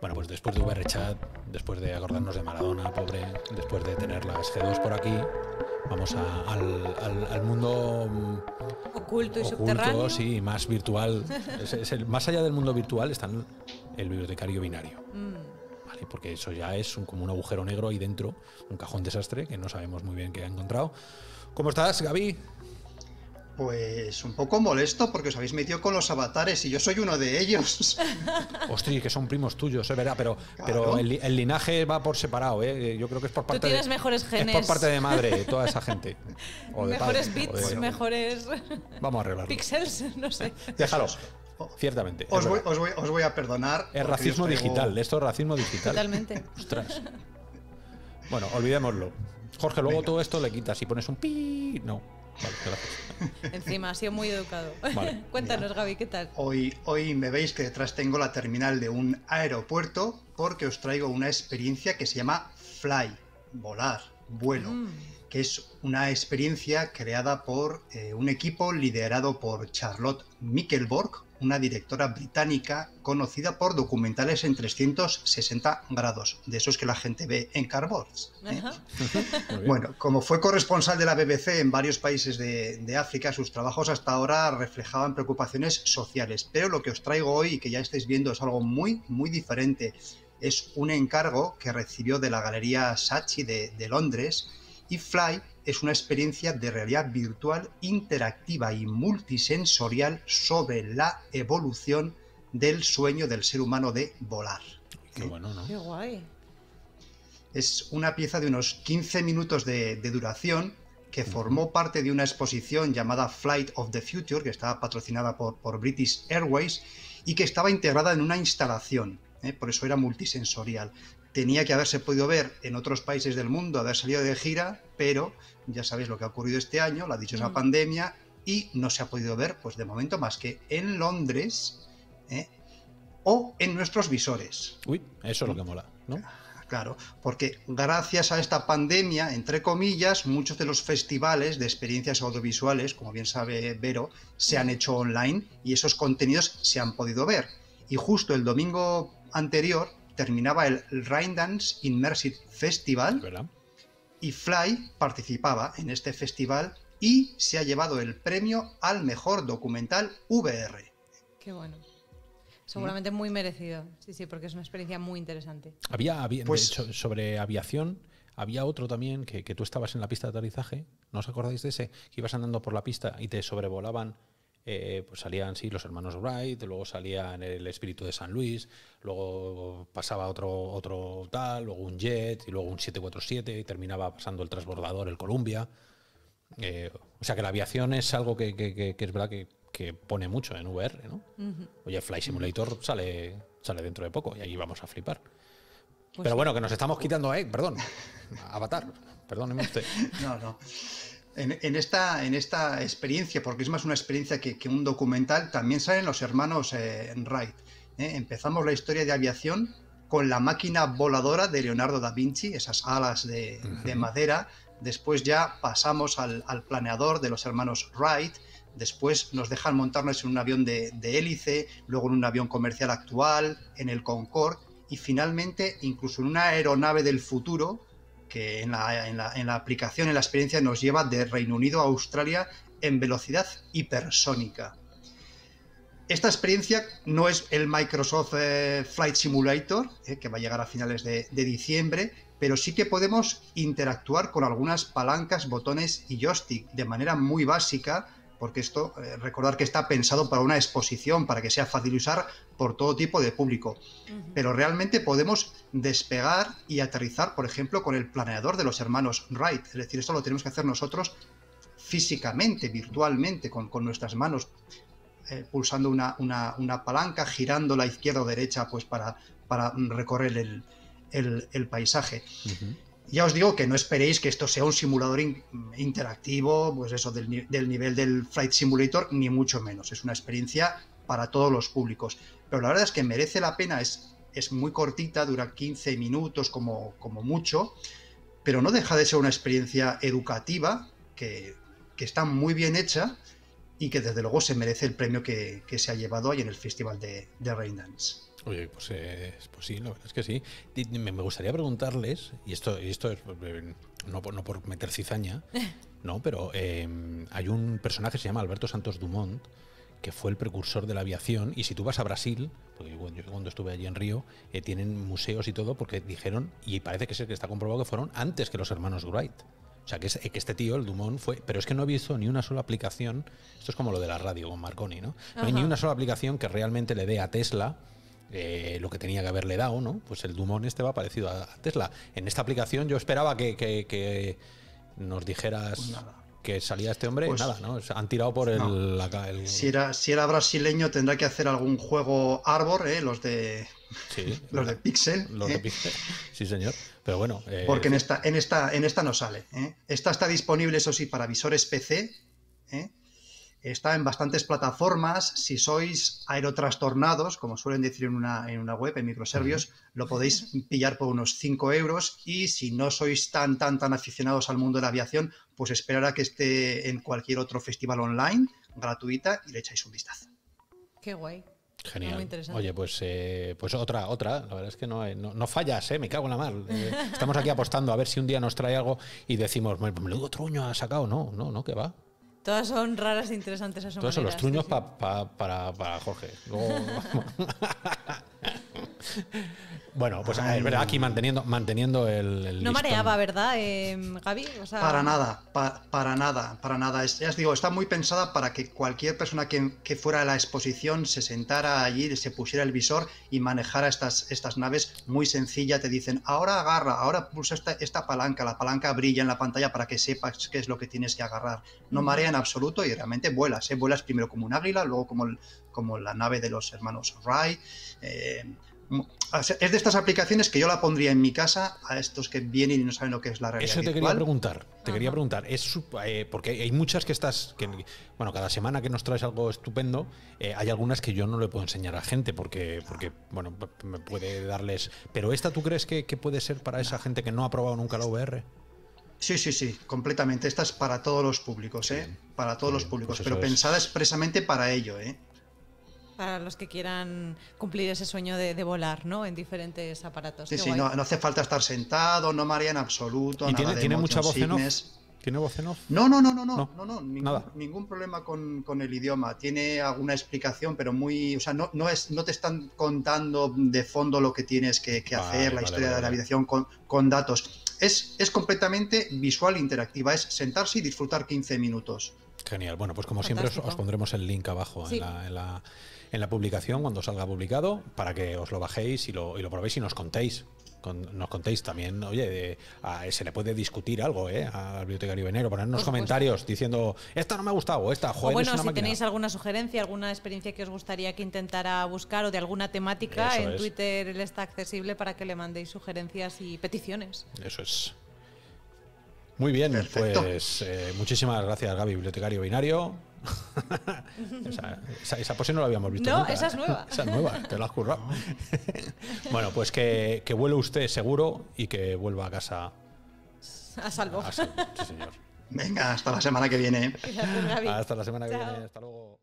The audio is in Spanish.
Bueno, pues después de VRChat, después de acordarnos de Maradona, pobre, después de tener las G2 por aquí, vamos a- al, al- al mundo mm, Oculto y oculto, subterráneo. sí, más virtual. Es- es el- más allá del mundo virtual está el, el bibliotecario binario. Mm. ¿vale? Porque eso ya es un- como un agujero negro ahí dentro, un cajón desastre que no sabemos muy bien qué ha encontrado. ¿Cómo estás, Gaby? Pues un poco molesto porque os habéis metido con los avatares y yo soy uno de ellos. Hostia, que son primos tuyos, es verdad, pero, Claro. pero el, li- el linaje va por separado, ¿eh? Yo creo que es por parte tienes de, mejores Es por genes. parte de madre, toda esa gente. O de mejores padre, o bits, de- mejores Vamos a arreglarlo. pixels, no sé. Déjalo. Ciertamente. es Os voy, os voy- os voy a perdonar. Es racismo traigo- digital, esto es racismo digital. Totalmente. Ostras. Bueno, olvidémoslo. Jorge, luego Venga. todo esto le quitas y pones un pi. No. Vale, gracias. Encima, ha sido muy educado. Vale. Cuéntanos, Gaby, ¿qué tal? Hoy, hoy me veis que detrás tengo la terminal de un aeropuerto porque os traigo una experiencia que se llama Fly, volar, vuelo, Mm. que es una experiencia creada por eh, un equipo liderado por Charlotte Mickelborg, una directora británica conocida por documentales en 360 grados, de esos que la gente ve en Carboards. ¿eh? Bueno, como fue corresponsal de la BBC en varios países de, de África, sus trabajos hasta ahora reflejaban preocupaciones sociales. Pero lo que os traigo hoy y que ya estáis viendo es algo muy, muy diferente. Es un encargo que recibió de la Galería Saatchi de, de Londres y Fly es una experiencia de realidad virtual interactiva y multisensorial sobre la evolución del sueño del ser humano de volar. Qué bueno, ¿no? Qué guay. Es una pieza de unos 15 minutos de, de duración que formó parte de una exposición llamada Flight of the Future, que estaba patrocinada por, por British Airways y que estaba integrada en una instalación, ¿eh? por eso era multisensorial. Tenía que haberse podido ver en otros países del mundo, haber salido de gira, pero ya sabéis lo que ha ocurrido este año, la dichosa Mm. pandemia, y no se ha podido ver, pues de momento más que en Londres ¿eh? o en nuestros visores. Uy, eso es lo que mola, ¿no? Claro, porque gracias a esta pandemia, entre comillas, muchos de los festivales de experiencias audiovisuales, como bien sabe Vero, se han hecho online y esos contenidos se han podido ver. Y justo el domingo anterior terminaba el Raindance Immersive Festival ¿Verdad? y Fly participaba en este festival y se ha llevado el premio al mejor documental VR. Qué bueno. Seguramente muy merecido. Sí, sí, porque es una experiencia muy interesante. Había, había- de Pues- hecho, sobre aviación, había otro también que, que tú estabas en la pista de aterrizaje, ¿no os acordáis de ese? Que ibas andando por la pista y te sobrevolaban, eh, pues salían, sí, los hermanos Wright, luego salían el espíritu de San Luis, luego pasaba otro, otro tal, luego un jet y luego un 747 y terminaba pasando el transbordador, el Columbia. Eh, o sea que la aviación es algo que, que- que- que es verdad que, que pone mucho en VR, ¿no? Oye, Fly Simulator sale, sale dentro de poco y ahí vamos a flipar. Pues Pero bueno, que nos estamos quitando, eh, perdón, Avatar, perdóneme usted. No, no. En, en esta, en esta experiencia, porque es más una experiencia que, que un documental, también salen los hermanos eh, Wright. ¿eh? Empezamos la historia de aviación con la máquina voladora de Leonardo da Vinci, esas alas de, de madera. Después ya pasamos al, al planeador de los hermanos Wright. Después nos dejan montarnos en un avión de, de hélice, luego en un avión comercial actual, en el Concorde y finalmente incluso en una aeronave del futuro que en la, en la- aplicación, en la experiencia, nos lleva de Reino Unido a Australia en velocidad hipersónica. Esta experiencia no es el Microsoft eh, Flight Simulator, eh, que va a llegar a finales de diciembre, pero sí que podemos interactuar con algunas palancas, botones y joystick de manera muy básica, porque esto, eh, recordar que está pensado para una exposición, para que sea fácil de usar por todo tipo de público pero realmente podemos despegar y aterrizar, por ejemplo, con el planeador de los hermanos Wright. Es decir, esto lo tenemos que hacer nosotros físicamente, virtualmente, con, con nuestras manos, eh, pulsando una, una- una palanca, girando la izquierda o derecha, pues para, para recorrer el, el- el paisaje. Ya os digo que no esperéis que esto sea un simulador in- interactivo, pues eso, del, del nivel del Flight Simulator, ni mucho menos. Es una experiencia para todos los públicos. Pero la verdad es que merece la pena, es, es muy cortita, dura 15 minutos como, como mucho, pero no deja de ser una experiencia educativa que, que está muy bien hecha y que desde luego se merece el premio que, se ha llevado ahí en el Festival de, de Raindance. Oye, pues, eh, pues, sí, la verdad es que sí. Me, gustaría preguntarles, y esto, esto es eh, no por, no por meter cizaña, no, pero em, hay un personaje que se llama Alberto Santos Dumont, que fue el precursor de la aviación, y si tú vas a Brasil, porque yo, cuando estuve allí en Río, eh, tienen museos y todo, porque dijeron, y parece que es que está comprobado que fueron antes que los hermanos Wright. O sea, que, es, que este tío, el Dumont, fue. Pero es que no he visto ni una sola aplicación. Esto es como lo de la radio con Marconi, ¿no? No hay ni una sola aplicación que realmente le dé a Tesla eh, lo que tenía que haberle dado, ¿no? Pues el Dumont este va parecido a Tesla. En esta aplicación yo esperaba que, nos dijeras pues que salía este hombre pues nada, ¿no? Han tirado por el, Si, era, si era brasileño tendrá que hacer algún juego Arbor, ¿eh? Los de... los de Pixel. Los de ¿eh? Pixel. Sí, señor. Pero bueno. Eh, Porque en esta, en, esta, en esta no sale. Esta está disponible, eso sí, para visores PC. ¿eh? Está en bastantes plataformas. Si sois aerotrastornados, como suelen decir en una, en una web, en microservios, lo podéis pillar por unos 5 euros. Y si no sois tan, tan, tan aficionados al mundo de la aviación, pues esperar a que esté en cualquier otro festival online, gratuita, y le echáis un vistazo. Qué guay. Genial. Oye, pues, eh, pues otra, otra. La verdad es que no, no, fallas, ¿eh? me cago en la mal. Eh, estamos aquí apostando a ver si un día nos trae algo y decimos, menudo truño ha sacado. No, no, no, que va. Todas son raras e interesantes a su Todos son los truños para, para Jorge. Bueno, pues es verdad, aquí manteniendo, manteniendo el. no mareaba, ¿verdad, eh, Gaby? Para nada, para nada, para nada. ya os digo, está muy pensada para que cualquier persona que, fuera a la exposición se sentara allí, se pusiera el visor y manejara estas, estas naves muy sencilla. Te dicen, ahora agarra, ahora pulsa esta, esta palanca, la palanca brilla en la pantalla para que sepas qué es lo que tienes que agarrar. No marea en absoluto y realmente vuelas. ¿eh? Vuelas primero como un águila, luego como, como la nave de los hermanos Wright. Eh, es de estas aplicaciones que yo la pondría en mi casa a estos que vienen y no saben lo que es la realidad. Eso te quería preguntar, te quería preguntar, es eh, porque hay muchas que estás, que, bueno, cada semana que nos traes algo estupendo, eh, hay algunas que yo no le puedo enseñar a gente porque, porque, bueno, me puede darles. Pero esta, ¿tú crees que, puede ser para esa gente que no ha probado nunca la VR? Sí, sí, sí, completamente. Esta es para todos los públicos, ¿eh? Para todos los públicos, pues pero pensada expresamente para ello, ¿eh? Para los que quieran cumplir ese sueño de, volar, ¿no? En diferentes aparatos. Sí, sí, no, hace falta estar sentado, no marea en absoluto. ¿Y tiene, mucha voz en off? ¿Tiene voz en off? No, no, no, no, no, no, no, ningún, ningún, problema con, el idioma. Tiene alguna explicación, pero muy, o sea, no, no es, no te están contando de fondo lo que tienes que, hacer, la historia de la habitación con, con datos. Es, es completamente visual e interactiva, es sentarse y disfrutar 15 minutos. Genial. Bueno, pues como siempre os, pondremos el link abajo en la en la publicación cuando salga publicado para que os lo bajéis y lo, y lo probéis y nos contéis. nos contéis también, oye, se le puede discutir algo ¿eh? al bibliotecario venero, ponernos comentarios diciendo, esta no me ha gustado, esta, joder, bueno, si tenéis alguna sugerencia, alguna experiencia que os gustaría que intentara buscar o de alguna temática, en Twitter él está accesible para que le mandéis sugerencias y peticiones. Eso es. Muy bien, pues eh, muchísimas gracias, Gaby, bibliotecario binario. esa, esa, pose no la habíamos visto. No, esa es nueva. esa es nueva, te la has currado. bueno, pues que, que vuele usted seguro y que vuelva a casa. A salvo. A salvo. Sí, señor. Venga, hasta la semana que viene. Hasta la semana que viene. Hasta luego.